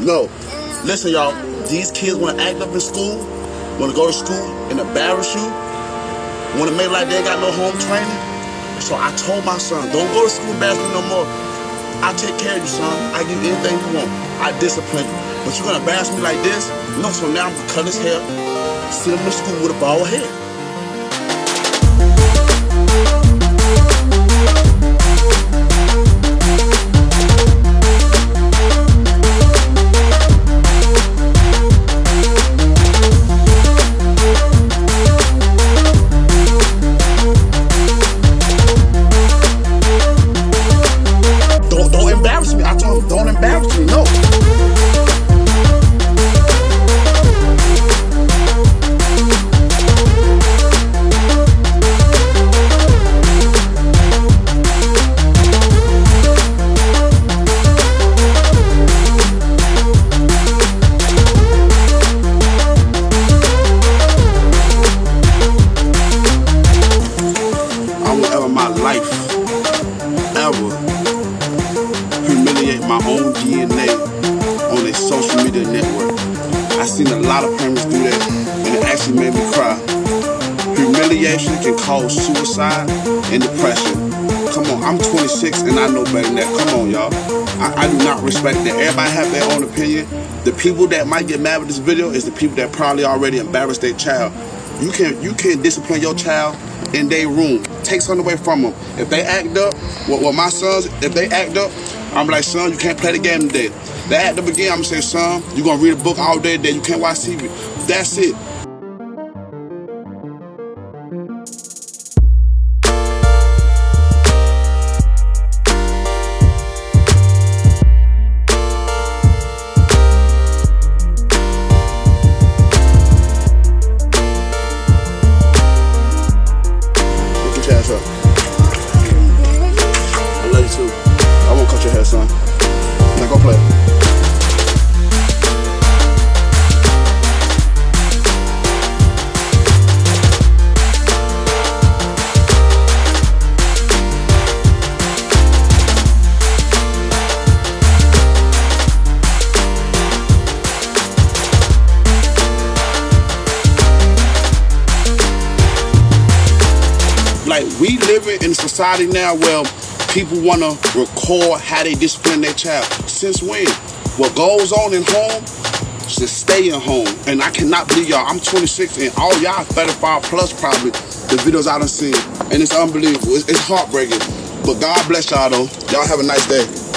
No. Listen, y'all. These kids want to act up in school, want to go to school and embarrass you, want to make like they got no home training. So I told my son, don't go to school embarrass me no more. I take care of you, son. I give you anything you want. I discipline you. But you're gonna embarrass me like this? No, so now I'm gonna cut his hair, send him to school with a bald head. My own DNA on a social media network. I seen a lot of parents do that, and it actually made me cry. Humiliation can cause suicide and depression. Come on, I'm 26 and I know better than that. Come on, y'all. I, I do not respect that. Everybody have their own opinion. The people that might get mad with this video is the people that probably already embarrassed their child. You can't you can discipline your child in their room. Take something away from them. If they act up, well, well my sons, if they act up, I'm like, son, you can't play the game today. That at the beginning, I'm gonna say, son, you're gonna read a book all day today. You can't watch TV. That's it. Son. Now go play. like we living in society now where people want to record how they discipline their child. Since when? What goes on in home should stay in home. And I cannot believe y'all. I'm 26 and all y'all 35 plus probably the videos I done seen. And it's unbelievable. It's, it's heartbreaking. But God bless y'all though. Y'all have a nice day.